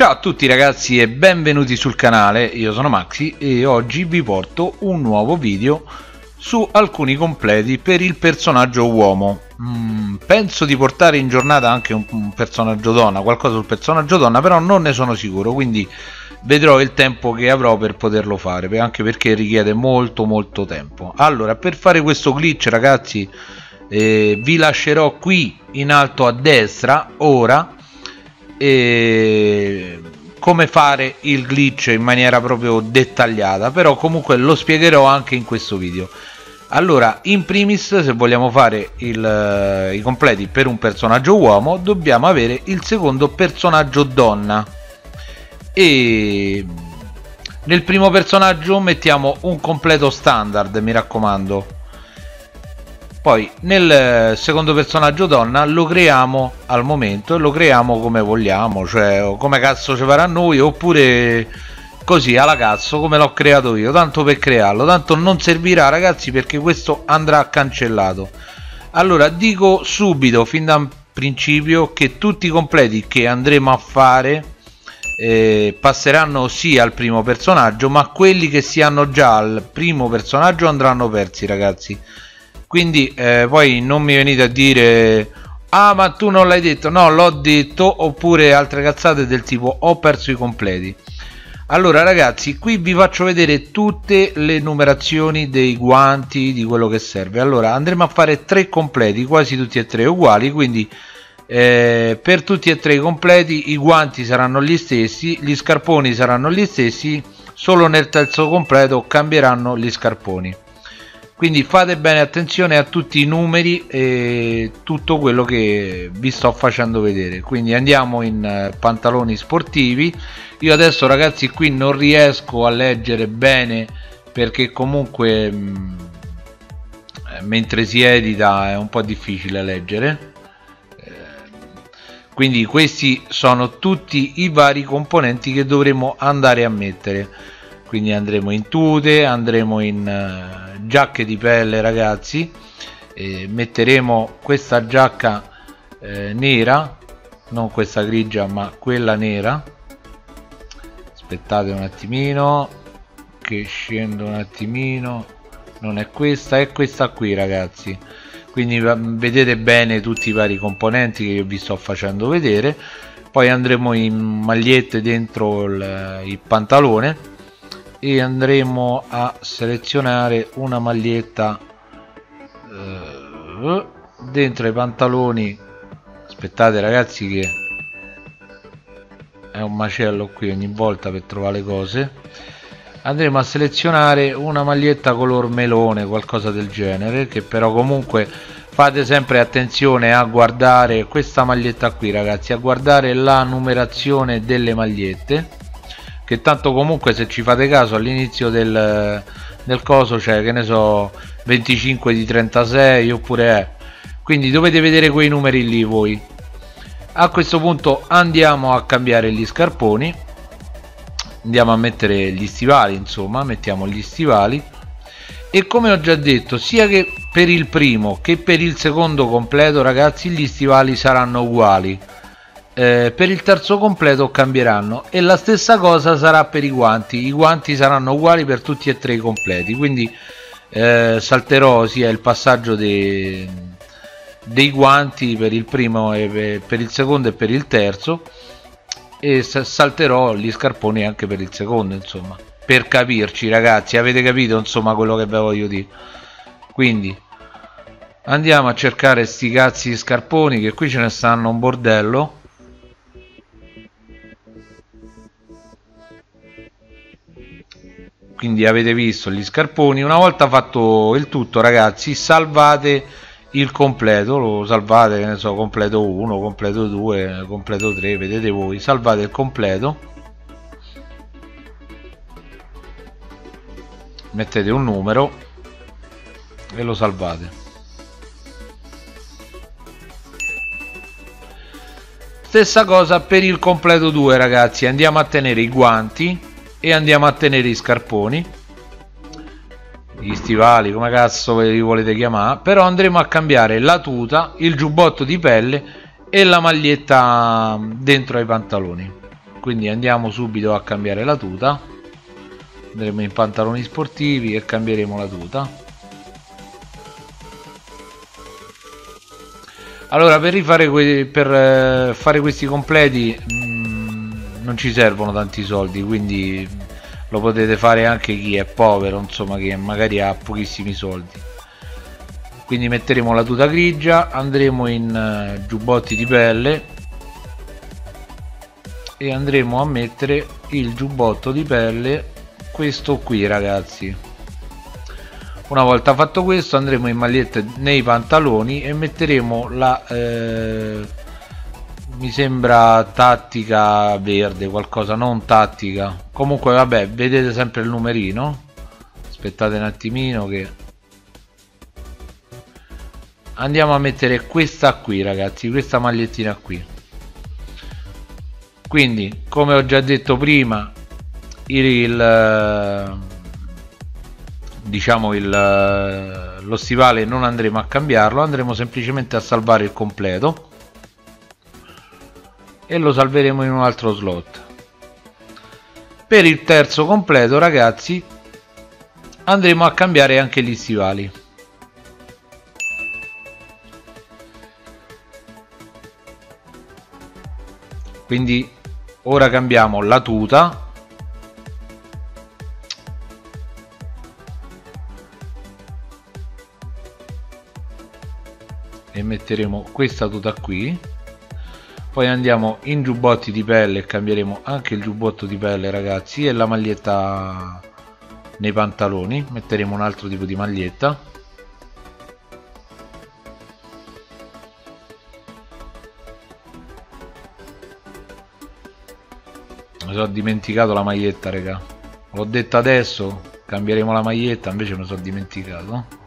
Ciao a tutti ragazzi e benvenuti sul canale, io sono Maxi e oggi vi porto un nuovo video su alcuni completi per il personaggio uomo. Mm, penso di portare in giornata anche un, personaggio donna, qualcosa sul personaggio donna però non ne sono sicuro quindi vedrò il tempo che avrò per poterlo fare anche perché richiede molto molto tempo. Allora per fare questo glitch ragazzi eh, vi lascerò qui in alto a destra ora e come fare il glitch in maniera proprio dettagliata però comunque lo spiegherò anche in questo video. Allora in primis se vogliamo fare il, uh, i completi per un personaggio uomo dobbiamo avere il secondo personaggio donna. E nel primo personaggio mettiamo un completo standard mi raccomando poi nel secondo personaggio donna lo creiamo al momento e lo creiamo come vogliamo cioè come cazzo ci farà noi oppure così alla cazzo come l'ho creato io. Tanto per crearlo tanto non servirà ragazzi perché questo andrà cancellato. Allora dico subito fin da principio che tutti i completi che andremo a fare eh, passeranno sì al primo personaggio ma quelli che si hanno già al primo personaggio andranno persi ragazzi quindi eh, poi non mi venite a dire ah ma tu non l'hai detto. No l'ho detto oppure altre cazzate del tipo ho perso i completi. Allora ragazzi qui vi faccio vedere tutte le numerazioni dei guanti di quello che serve. Allora andremo a fare tre completi quasi tutti e tre uguali quindi eh, per tutti e tre i completi i guanti saranno gli stessi gli scarponi saranno gli stessi solo nel terzo completo cambieranno gli scarponi quindi fate bene attenzione a tutti i numeri e tutto quello che vi sto facendo vedere. Quindi andiamo in eh, pantaloni sportivi. Io adesso ragazzi qui non riesco a leggere bene perché comunque mm, eh, mentre si edita è un po' difficile leggere. Eh, quindi questi sono tutti i vari componenti che dovremo andare a mettere quindi andremo in tute andremo in uh, giacche di pelle ragazzi. E metteremo questa giacca eh, nera non questa grigia ma quella nera. Aspettate un attimino che scendo un attimino. Non è questa è questa qui ragazzi. Quindi vedete bene tutti i vari componenti che io vi sto facendo vedere. Poi andremo in magliette dentro il, il pantalone e andremo a selezionare una maglietta eh, dentro i pantaloni. Aspettate ragazzi che è un macello qui ogni volta per trovare le cose. Andremo a selezionare una maglietta color melone qualcosa del genere che però comunque fate sempre attenzione a guardare questa maglietta qui ragazzi a guardare la numerazione delle magliette che tanto comunque se ci fate caso all'inizio del, del coso c'è cioè, che ne so 25 di 36 oppure è. Quindi dovete vedere quei numeri lì voi. A questo punto andiamo a cambiare gli scarponi. Andiamo a mettere gli stivali insomma mettiamo gli stivali. E come ho già detto sia che per il primo che per il secondo completo ragazzi gli stivali saranno uguali eh, per il terzo completo cambieranno e la stessa cosa sarà per i guanti. I guanti saranno uguali per tutti e tre i completi quindi eh, salterò sia il passaggio dei, dei guanti per il primo e per il secondo e per il terzo e salterò gli scarponi anche per il secondo insomma per capirci ragazzi. Avete capito insomma quello che vi voglio dire? Quindi andiamo a cercare sti cazzi di scarponi che qui ce ne stanno un bordello quindi avete visto gli scarponi. Una volta fatto il tutto ragazzi salvate il completo lo salvate ne so completo 1 completo 2 completo 3 vedete voi salvate il completo. Mettete un numero e lo salvate. Stessa cosa per il completo 2 ragazzi andiamo a tenere i guanti e andiamo a tenere i scarponi. Gli stivali come cazzo li volete chiamare. Però andremo a cambiare la tuta il giubbotto di pelle e la maglietta dentro ai pantaloni. Quindi andiamo subito a cambiare la tuta. Andremo in pantaloni sportivi e cambieremo la tuta. Allora per per eh, fare questi completi mm, non ci servono tanti soldi quindi lo potete fare anche chi è povero insomma che magari ha pochissimi soldi. Quindi metteremo la tuta grigia andremo in uh, giubbotti di pelle e andremo a mettere il giubbotto di pelle questo qui ragazzi. Una volta fatto questo andremo in magliette nei pantaloni e metteremo la eh, mi sembra tattica verde qualcosa non tattica. Comunque vabbè vedete sempre il numerino. Aspettate un attimino che andiamo a mettere questa qui ragazzi questa magliettina qui. Quindi come ho già detto prima il, il diciamo il lo stivale non andremo a cambiarlo andremo semplicemente a salvare il completo e lo salveremo in un altro slot. Per il terzo completo ragazzi andremo a cambiare anche gli stivali. Quindi ora cambiamo la tuta. E metteremo questa tuta qui poi andiamo in giubbotti di pelle e cambieremo anche il giubbotto di pelle ragazzi e la maglietta nei pantaloni. Metteremo un altro tipo di maglietta. Mi sono dimenticato la maglietta raga. L'ho detto adesso cambieremo la maglietta invece mi sono dimenticato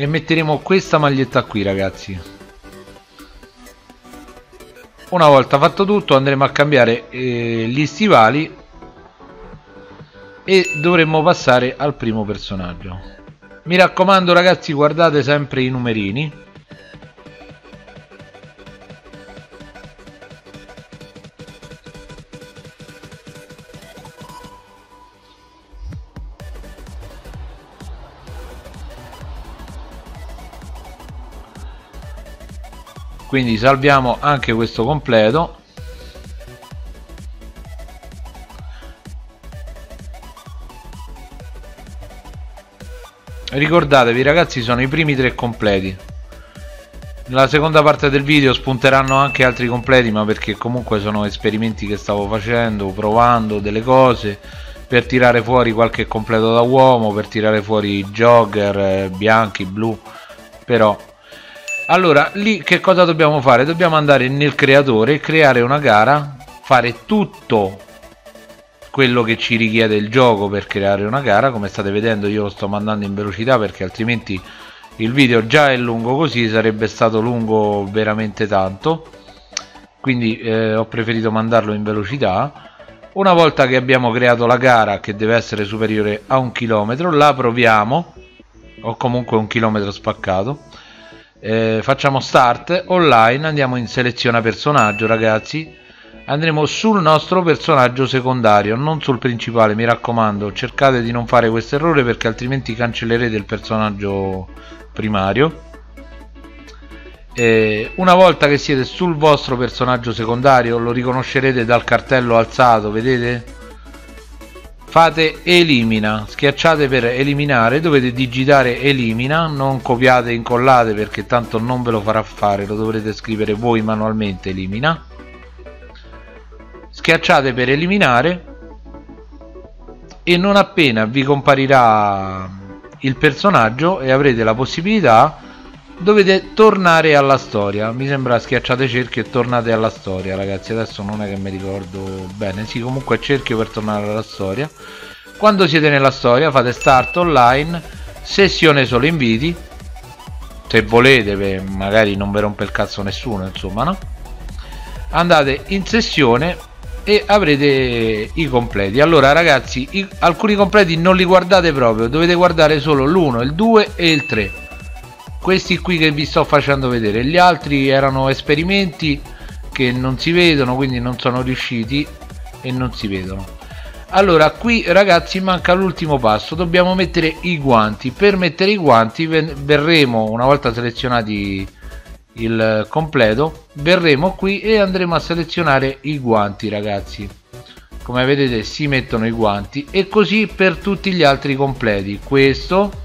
e metteremo questa maglietta qui ragazzi. Una volta fatto tutto andremo a cambiare eh, gli stivali e dovremmo passare al primo personaggio. Mi raccomando ragazzi guardate sempre i numerini quindi salviamo anche questo completo. Ricordatevi ragazzi sono i primi tre completi. Nella seconda parte del video spunteranno anche altri completi ma perché comunque sono esperimenti che stavo facendo provando delle cose per tirare fuori qualche completo da uomo per tirare fuori jogger eh, bianchi blu però allora lì che cosa dobbiamo fare? Dobbiamo andare nel creatore creare una gara fare tutto quello che ci richiede il gioco per creare una gara. Come state vedendo io lo sto mandando in velocità perché altrimenti il video già è lungo così sarebbe stato lungo veramente tanto. Quindi eh, ho preferito mandarlo in velocità. Una volta che abbiamo creato la gara che deve essere superiore a un chilometro la proviamo. O comunque un chilometro spaccato eh, facciamo start online andiamo in seleziona personaggio ragazzi. Andremo sul nostro personaggio secondario non sul principale mi raccomando cercate di non fare questo errore perché altrimenti cancellerete il personaggio primario. Eh, una volta che siete sul vostro personaggio secondario lo riconoscerete dal cartello alzato vedete fate elimina schiacciate per eliminare dovete digitare elimina non copiate e incollate perché tanto non ve lo farà fare lo dovrete scrivere voi manualmente elimina. Schiacciate per eliminare e non appena vi comparirà il personaggio e avrete la possibilità dovete tornare alla storia. Mi sembra schiacciate cerchio e tornate alla storia ragazzi. Adesso non è che mi ricordo bene. Sì comunque cerchio per tornare alla storia. Quando siete nella storia fate start online sessione solo inviti. Se volete magari non vi rompe il cazzo nessuno insomma no? Andate in sessione e avrete i completi. Allora ragazzi i, alcuni completi non li guardate proprio. Dovete guardare solo l'1 il 2 e il 3 questi qui che vi sto facendo vedere. Gli altri erano esperimenti che non si vedono quindi non sono riusciti e non si vedono. Allora qui ragazzi manca l'ultimo passo. Dobbiamo mettere i guanti. Per mettere i guanti verremo una volta selezionati il completo verremo qui e andremo a selezionare i guanti ragazzi. Come vedete si mettono i guanti. E così per tutti gli altri completi. Questo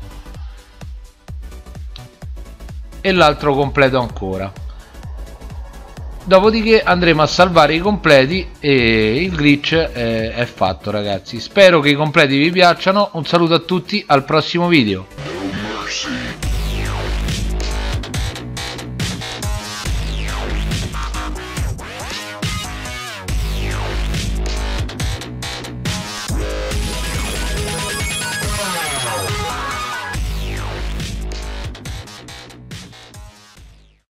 e l'altro completo ancora. Dopodiché andremo a salvare i completi e il glitch è, è fatto ragazzi. Spero che i completi vi piacciono. Un saluto a tutti al prossimo video